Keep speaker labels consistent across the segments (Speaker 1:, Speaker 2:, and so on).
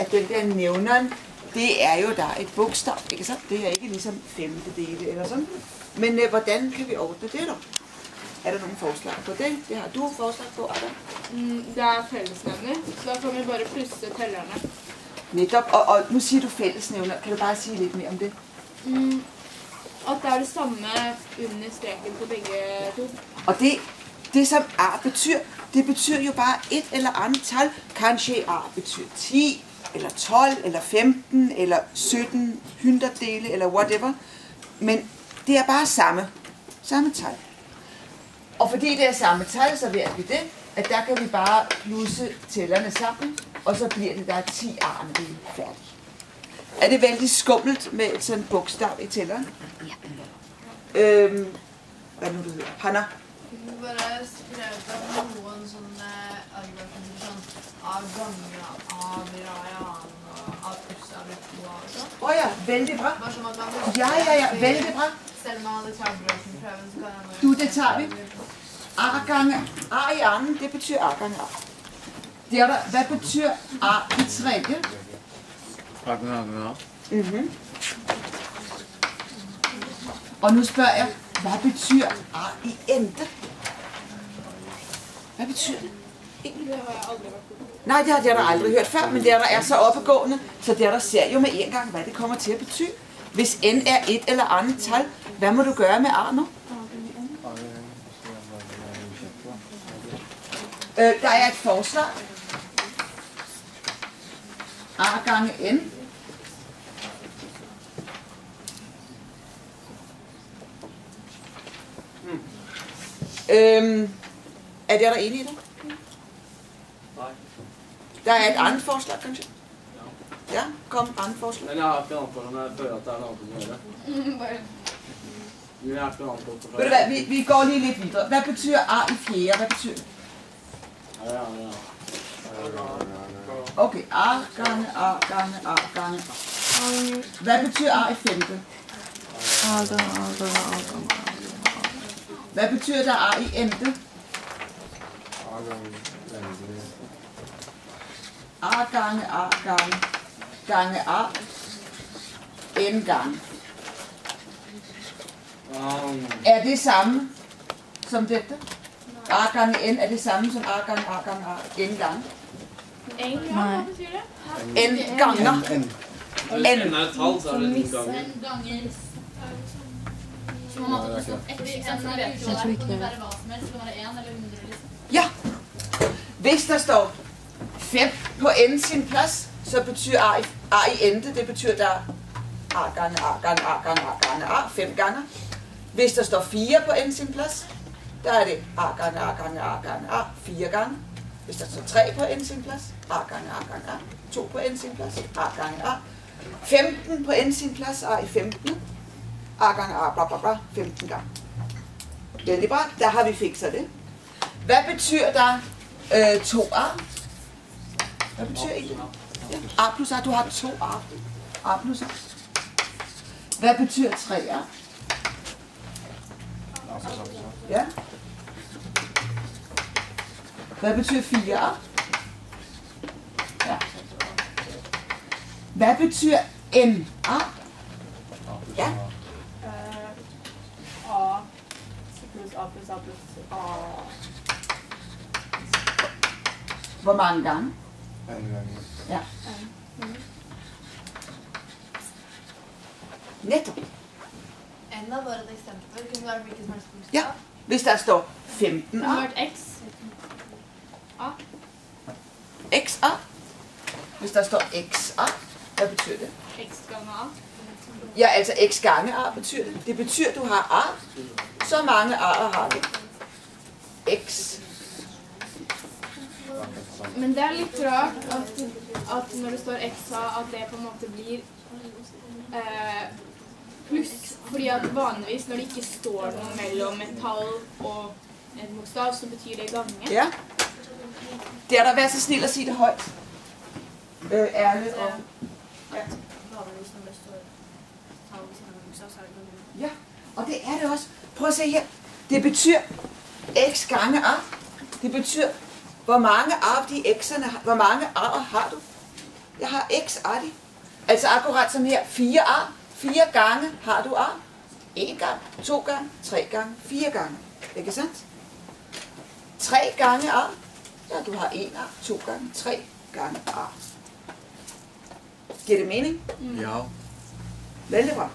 Speaker 1: at den der nævneren, det er jo der er et bogstav, ikke sant? Det er ikke ligesom femtedele eller sådan. Men øh, hvordan kan vi ordne det da? Er der nogle forslag på det? Det har du forslag på, Adam.
Speaker 2: Mm, det er fellesnevner, så kan vi bare plusse tellerne.
Speaker 1: Netop, og, og nu siger du fællesnævner. Kan du bare sige lidt mere om det?
Speaker 2: Mm, at det er det samme under streken på begge to.
Speaker 1: Og det, det som A betyder, det betyder jo bare et eller andet tal. Kanskje A betyder 10, eller 12, eller 15, eller 17 hundredele, eller whatever. Men det er bare samme, samme tal. Og fordi det er samme tal, så ved vi det, at der kan vi bare plusse tællerne sammen, og så bliver det der er 10 arme, det er færdigt. Er det vældig skummelt med et sådan bogstav i tælleren? Ja. Øhm, hvad nu det hedder? Hanna?
Speaker 3: Du bare skrevet av noen sånne argumenter sånn av ganger av Rayan og
Speaker 1: ja, vældig bra. Ja, ja, ja, vældig bra. Du, det tager vi. Argange, ar i anden, det betyder argange ar. Det er der, hvad betyder ar i tredje? Mm-hmm. Og nu spørger jeg, hvad betyder ar i ente? Hvad betyder det?
Speaker 2: Det har jeg aldrig været på.
Speaker 1: Nej, det har jeg da aldrig hørt før, men det er der er så oppegående, så det er der ser jo med en gang, hvad det kommer til at betyde. Hvis n er et eller andet tal, hvad må du gøre med A nu? Øh, der er et forslag. A gange n. Hmm. Øhm, er det der enig i det? Nej. Der er et andet forslag, kanskje? Ja, kom, andet forslag.
Speaker 4: Men jeg har ikke annet på det, men jeg føler at det er noe å gjøre.
Speaker 2: Bare
Speaker 4: Men jeg har ikke annet på det.
Speaker 1: Ved du hvad, vi, vi går lige lidt videre. Hvad betyder A i fjerde? Hvad betyder det?
Speaker 4: Ja, ja, ja.
Speaker 1: Okay, A gange A gange A gange A. Hvad betyder A i femte? Hvad betyder der A i ente? A gange A gange gange A. N gange.
Speaker 4: Um,
Speaker 1: Er det samme som dette? A gange N er det samme som A gange A gange A. N gange.
Speaker 2: En gang, hva betyr det?
Speaker 1: N ganger.
Speaker 4: Hvis n er et tall, så er det to ganger.
Speaker 3: ganger
Speaker 5: Så man måtte forstå ett, ikke sant? Så man vet jo
Speaker 6: Jeg tror
Speaker 5: det
Speaker 6: ikke
Speaker 5: kan
Speaker 6: det.
Speaker 5: være hva som helst. Det kan være én eller hundre, liksom.
Speaker 1: Ja. Hvis der står 5 på end sin plads, så betyder A i, A i ente, det betyder der A gange A gange A gange A gange ar, fem gange. Hvis der står 4 på end sin plads, der er det A gange A gange A gange ar, fire gange. Hvis der står 3 på end sin plads, A gange A gange A, to på end sin plads, A gange A. 15 på end sin plads, A i 15. A gange A, bla bla bla, 15 gange. Vældig bra, der har vi fikset det. Hvad betyder der øh, 2A? Hvad betyder det? Ja. A plus A, du har 2A. A plus A. Hvad betyder 3A? Ja. Hvad betyder 4A? Ja. Hvad betyder NA? Ja.
Speaker 2: Eh, A pluss A pluss A pluss A.
Speaker 1: Hvor mange gange? Ja. Netop.
Speaker 3: Enda bare et eksempel. Kunne være hvilket som helst bokstav.
Speaker 1: Ja. Hvis der står
Speaker 2: Det
Speaker 1: 15A,
Speaker 2: har vært X.
Speaker 1: XA. Hvis der står XA, hvad betyder det?
Speaker 2: X ganger A.
Speaker 1: Ja, altså x gange A betyder det. Det betyder, at du har A. Så mange A'er har du. X.
Speaker 2: Men det er litt rart at, at når det står XA, at det på en måte blir eh, pluss. Fordi at vanligvis når det ikke står noe mellom et tall og en bokstav, så betyr det gange.
Speaker 1: Ja. Det er der, vær så snill at sige det højt. Øh, ærligt og... Ja.
Speaker 3: Er
Speaker 1: ja. Og det er det også. Prøv at se her. Det betyder x gange A. Det betyder, hvor mange af de x'erne, hvor mange A'er har du? Jeg har x arti. Altså akkurat som her. 4a. Fire gange har du a. En gang, to gange, tre gange, fire gange. Ikke sandt? Tre gange a. Ja, du har en a. To gange, tre gange a. Giver det mening?
Speaker 6: Ja.
Speaker 1: Vældig bra.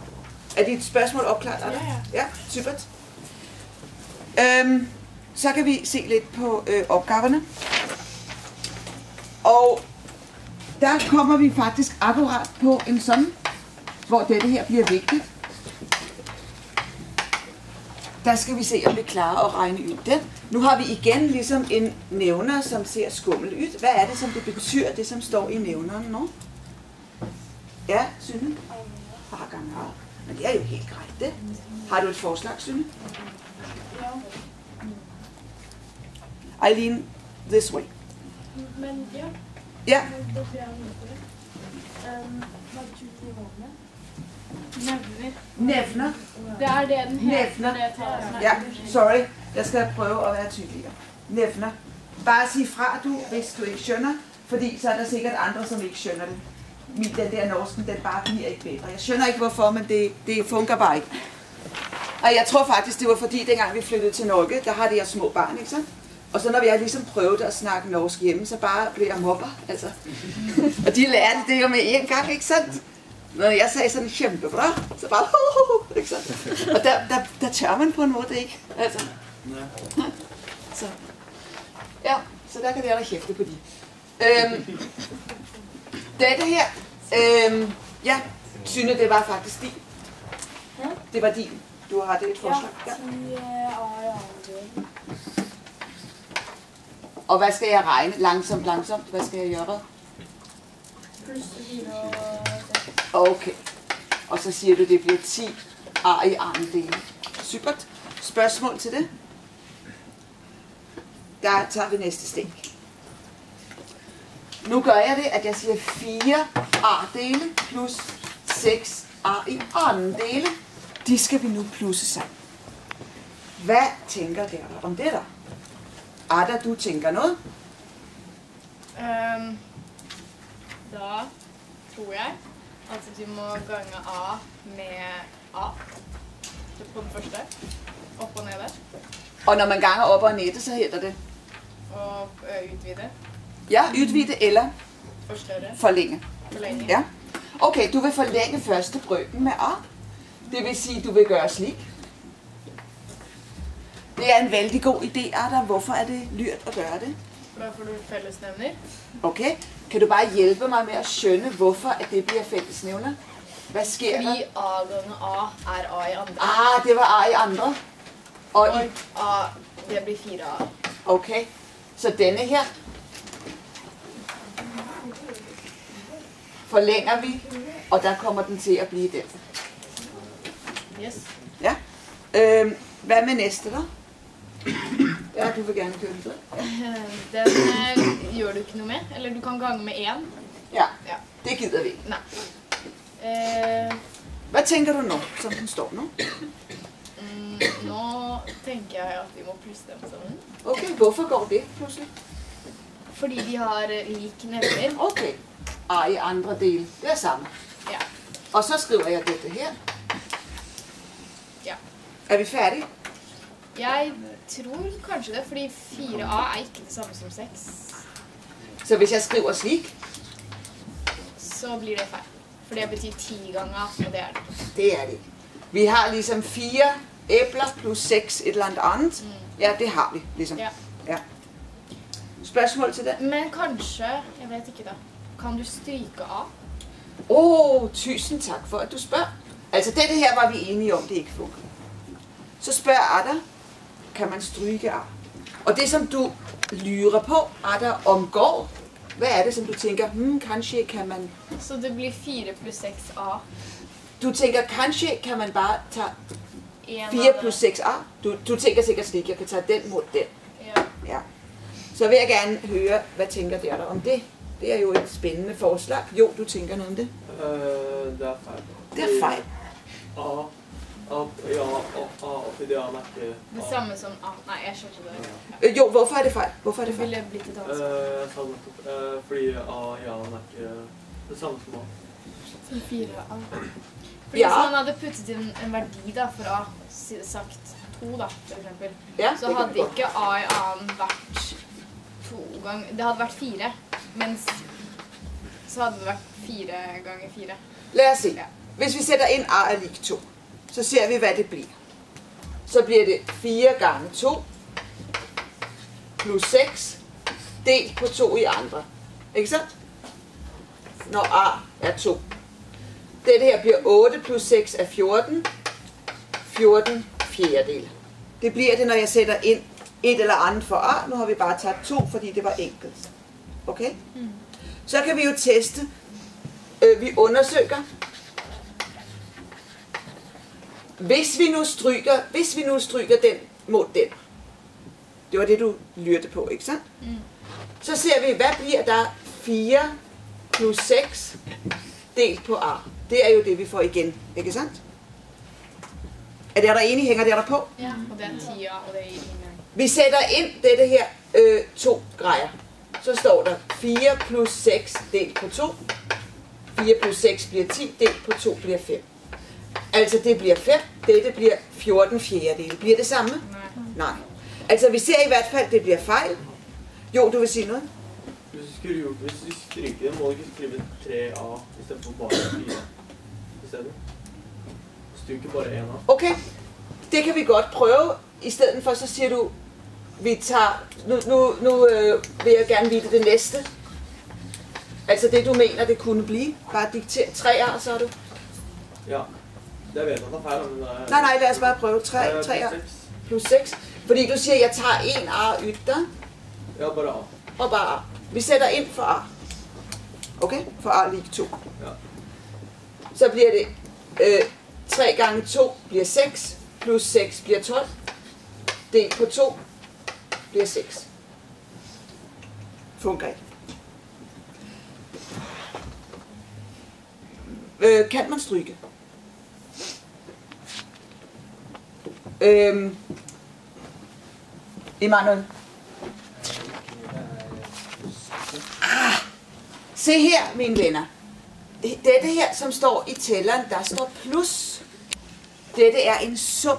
Speaker 1: Er dit spørgsmål opklaret?
Speaker 2: Ja, ja.
Speaker 1: Ja, supert. Øhm, så kan vi se lidt på øh, opgaverne. Og der kommer vi faktisk akkurat på en sådan, hvor dette her bliver vigtigt. Der skal vi se, om vi klarer at regne ud den. Nu har vi igen ligesom en nævner, som ser skummel ud. Hvad er det, som det betyder, det som står i nævneren nu? Ja, Synne? Har gange Men det er jo helt greit, det. Har du et forslag, Synne? Eileen, this way.
Speaker 2: Men ja,
Speaker 1: Ja,
Speaker 2: det jeg det. Nevner.
Speaker 1: Nævner.
Speaker 2: Det er det den heter.
Speaker 1: Nævner.
Speaker 2: Det.
Speaker 1: Ja, sorry. Jeg skal prøve at være tydeligere. Nævner. Bare sig fra, du, hvis du ikke skønner, fordi så er der sikkert andre, som ikke skønner det. Min, den der norsken, den bare bliver ikke bedre. Jeg skønner ikke hvorfor, men det, det fungerer bare ikke. Og jeg tror faktisk, det var fordi, dengang vi flyttede til Norge, der har de her små barn, ikke sandt? Og så når vi har ligesom prøvet at snakke norsk hjemme, så bare blev jeg mobber, altså. Og de lærte det jo med en gang, ikke sandt? Når jeg sagde sådan kæmpebra, så bare, ikke sandt? Og der, der, der tør man på en måde ikke, altså.
Speaker 4: Ja.
Speaker 1: Så. Ja, så der kan vi allerede hæfte på de. Øhm, dette her, øhm, ja, Synne, det var faktisk din.
Speaker 2: Ja.
Speaker 1: Det var din. Du har det et forslag. Ja.
Speaker 2: Ti A i andre.
Speaker 1: Og hvad skal jeg regne? Langsomt, langsomt. Hvad skal jeg gøre? Okay. Og så siger du, det bliver 10 A i andel. Supert. Spørgsmål til det? Der tager vi næste stik. Nu gør jeg det, at jeg siger 4 A-dele plus 6 A i andele. De skal vi nu plusse sammen. Hvad tænker der om det der? Ada, du tænker noget?
Speaker 2: Um, da tror jeg at du må gange A med A. Det på den første. Opp og ned der.
Speaker 1: Og når man ganger op og ned, så hedder det
Speaker 2: Og ø, utvide.
Speaker 1: ja, udvide eller
Speaker 2: Forstørre.
Speaker 1: forlænge.
Speaker 2: Forlenge.
Speaker 1: Ja. Okay, du vil forlænge første brøken med A. Det vil sige, du vil gøre slik. Det er en vældig god idé, Ada. Hvorfor er det lyrt at gøre det?
Speaker 2: Får du fellesnevner.
Speaker 1: Okay, kan du bare hjælpe mig med at skønne, hvorfor at det bliver fællesnævner? Hvad sker der?
Speaker 2: Fordi A gange A er A i andre.
Speaker 1: Ah, det var A i andre. Og
Speaker 2: Og
Speaker 1: i,
Speaker 2: A, det blir 4A.
Speaker 1: okay, så denne her forlænger vi, og der kommer den til at blive den.
Speaker 2: Yes.
Speaker 1: Ja. Øhm, hvad med næste der? Ja, du vil gerne køre videre.
Speaker 2: Den eh, gjør du ikke noe med. Eller du kan gange med én.
Speaker 1: Ja,
Speaker 2: Ja.
Speaker 1: det gider vi ikke.
Speaker 2: Nei. Eh,
Speaker 1: Hvad tænker du nu, som den står nu?
Speaker 2: mm, nå tenker jeg at vi må plusse dem sammen.
Speaker 1: Okay, hvorfor går det pludselig?
Speaker 2: Fordi de har eh, lik nevner.
Speaker 1: Okay, A i andre dele, det er samme.
Speaker 2: Ja.
Speaker 1: Og så skriver jeg dette her.
Speaker 2: Ja.
Speaker 1: Er vi færdige?
Speaker 2: Jeg tror kanskje det, fordi 4A er ikke det samme som 6.
Speaker 1: Så hvis jeg skriver slik,
Speaker 2: Så blir det feil. For det betyr 10 ganger, og det er det.
Speaker 1: det er det. Vi har ligesom fire æbler plus seks et eller andet andet. Ja, det har vi ligesom.
Speaker 2: Ja.
Speaker 1: ja. Spørgsmål til den?
Speaker 2: Men kanskje Jeg vet ikke, da. Kan du stryke A?
Speaker 1: Åh, oh, tusind tak for, at du spørger. Altså, dette her var vi enige om, det ikke fungerer. Så spørger Ada, kan man stryge A? Og det, som du lyrer på, Ada, omgår, hvad er det, som du tænker, hmm, kanskje kan man...
Speaker 2: Så det blir 4 pluss 6A.
Speaker 1: Du tænker, kanskje kan man bare tage
Speaker 2: En
Speaker 1: 4
Speaker 2: av-
Speaker 1: plus 6A. Du, du tænker sikkert slik, jeg kan tage den mod den.
Speaker 2: Ja.
Speaker 1: Ja. Så vil jeg gerne høre, hvad tænker der der om det? Det er jo et spændende forslag. Jo, du tænker noget om det.
Speaker 4: Øh, det er feil.
Speaker 1: Det er fejl.
Speaker 4: A, Ja, A, A, fordi A er ikke
Speaker 2: Det
Speaker 4: A.
Speaker 2: samme som A. Nei, jeg skjønte det.
Speaker 1: Øh, jo, hvorfor er det fejl? Hvorfor er det
Speaker 2: Det
Speaker 1: fejl?
Speaker 2: ville blitt et
Speaker 4: Eh,
Speaker 2: annet.
Speaker 4: jeg sa nettopp, eh, fordi A, ja, er ikke Det samme som A.
Speaker 2: Som fire A. Fordi
Speaker 1: Ja.
Speaker 2: Hvis man hadde puttet inn en verdi da, for A, si- sagt to, da, for eksempel,
Speaker 1: Ja,
Speaker 2: så
Speaker 1: det
Speaker 2: hadde ikke A i annen vært to ganger Det hadde vært fire. Mens så hadde det vært fire ganger fire.
Speaker 1: Lad os se.
Speaker 2: Ja.
Speaker 1: Hvis vi sætter ind A er lig 2, så ser vi, hvad det bliver. Så bliver det 4 gange 2 plus 6 delt på 2 i andre. Ikke sandt? Når A er 2. Dette her bliver 8 plus 6 er 14. 14 fjerdedel. Det bliver det, når jeg sætter ind et eller andet for A. Nu har vi bare taget 2, fordi det var enkelt. Okay? Så kan vi jo teste. Øh, vi undersøger. Hvis vi nu stryger, hvis vi nu stryger den mod den. Det var det, du lyrte på, ikke sandt?
Speaker 2: Mm.
Speaker 1: Så ser vi, hvad bliver der 4 plus 6 delt på A. Det er jo det, vi får igen, ikke sandt? Er det er der enige? Hænger det der på?
Speaker 2: Ja. Og det er ti A, og det er
Speaker 1: Vi sætter ind dette her øh, to grejer. Så står der 4 plus 6 delt på 2. 4 plus 6 bliver 10, delt på 2 bliver 5. Altså det bliver 5, dette bliver 14 fjerdedele. Bliver det samme?
Speaker 2: Nej.
Speaker 1: Nej. Altså vi ser i hvert fald, at det bliver fejl. Jo, du vil sige noget?
Speaker 4: Hvis du skulle gjort, hvis du stryker det, må du ikke skrive 3A i stedet for bare 4 i stedet. Stryker bare 1 A.
Speaker 1: Okay, det kan vi godt prøve. I stedet for, så siger du, vi tager, nu, nu, nu øh, vil jeg gerne vide det næste. Altså det, du mener, det kunne blive. Bare dikter tre år, så er du.
Speaker 4: Ja. Jeg at det er feil, men det er...
Speaker 1: Nej, nej, lad os bare prøve. Tre,
Speaker 4: det er
Speaker 1: tre år
Speaker 4: seks.
Speaker 1: plus 6. Fordi du siger, at jeg tager en ar ytter
Speaker 4: Ja, bare A.
Speaker 1: og bare ar. Vi sætter ind for ar. Okay? For ar lige 2.
Speaker 4: Ja.
Speaker 1: Så bliver det øh, 3 gange 2 bliver 6, plus 6 bliver 12. Delt på 2 bliver 6. Fungerer ikke. Øh, kan man stryge? Øhm, Emanuel. Ah, se her, mine venner. Dette her, som står i tælleren, der står plus. Dette er en sum.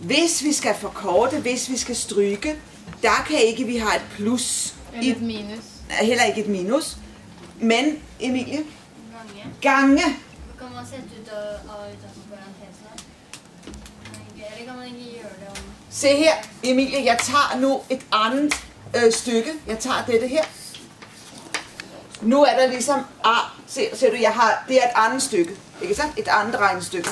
Speaker 1: Hvis vi skal forkorte, hvis vi skal stryge, der kan ikke vi har et plus.
Speaker 2: Eller et minus.
Speaker 1: heller ikke et minus. Men, Emilie,
Speaker 5: Gange.
Speaker 1: gange.
Speaker 5: Kan man sette ut av, om
Speaker 1: Se her, Emilie, jeg tager nu et andet øh, stykke. Jeg tager dette her. Nu er der ligesom, ah, se, ser du, jeg har, det er et andet stykke, ikke sandt? Et andet regnestykke.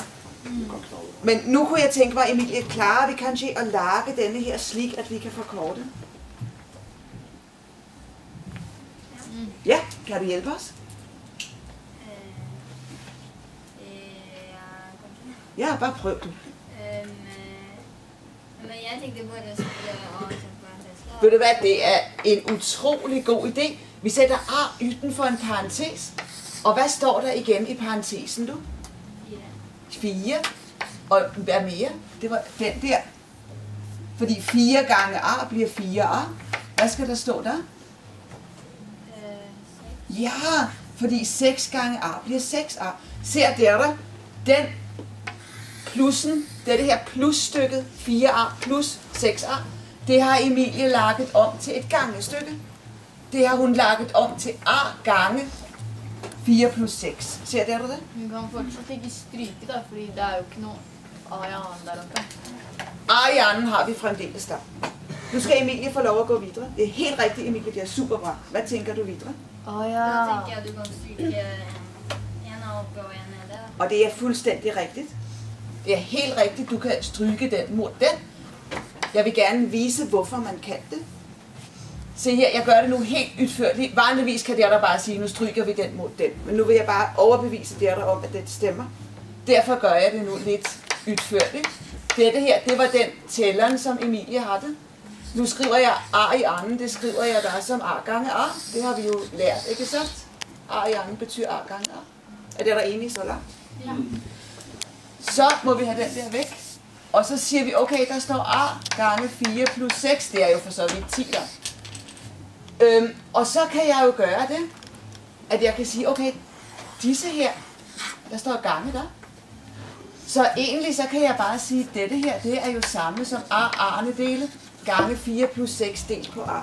Speaker 1: Men nu kunne jeg tænke mig, Emilie, klarer vi kanskje at lage denne her slik, at vi kan forkorte? Ja, kan du hjælpe os?
Speaker 5: eh, eh, Ja,
Speaker 1: Ja, bare prøv du.
Speaker 5: Um, eh, men jeg tenkte bare å skrive A utenfor parentesen.
Speaker 1: Ved du hvad, det er en utrolig god idé. Vi sætter A ytten for en parentes. Og hvad står der igen i parentesen, du?
Speaker 5: Fire.
Speaker 1: 4. Og hvad mere? Det var den der. Fordi 4 gange A bliver 4A. Hvad skal der stå der?
Speaker 5: Seks.
Speaker 1: Ja, fordi 6 gange A bliver 6A. Ser der der? Den plussen, det her plusstykket, 4A plus 6A, det har Emilie laget om til et gangestykke. Det har hun laget om til A gange 4 plus 6. Ser der du det?
Speaker 2: Hun kan fortsatt ikke stryke, da, fordi det er jo ikke noe A i annen der oppe.
Speaker 1: A i anden har vi fremdeles der. Nu skal Emilie få lov at gå videre. Det er helt rigtigt, Emilie. Det er super bra. Hvad tænker du videre?
Speaker 2: Å
Speaker 5: Da
Speaker 2: ja.
Speaker 5: jeg du kan stryke en, en nede.
Speaker 1: Og det er fuldstændig rigtigt. Det er helt rigtigt. Du kan stryge den mod den. Jeg vil gerne vise, hvorfor man kan det. Se her, jeg gør det nu helt udførligt. Vanligvis kan der der bare sige, nu stryger vi den mod den. Men nu vil jeg bare overbevise der der om, at det stemmer. Derfor gør jeg det nu lidt udførligt. Dette her, det var den tælleren, som Emilie havde. Nu skriver jeg A i anden, det skriver jeg der som A gange A. Det har vi jo lært, ikke sandt? A i anden betyder A gange A. Er det der enige så langt?
Speaker 2: Ja.
Speaker 1: Så må vi have den der væk. Og så siger vi, okay, der står A gange 4 plus 6. Det er jo for så vidt 10 der. Øhm, og så kan jeg jo gøre det. at jeg kan sige, okay, disse her, der står gange der. Så egentlig så kan jeg bare sige, at dette her, det er jo samme som A A'erne dele gange 4 plus 6 delt på A.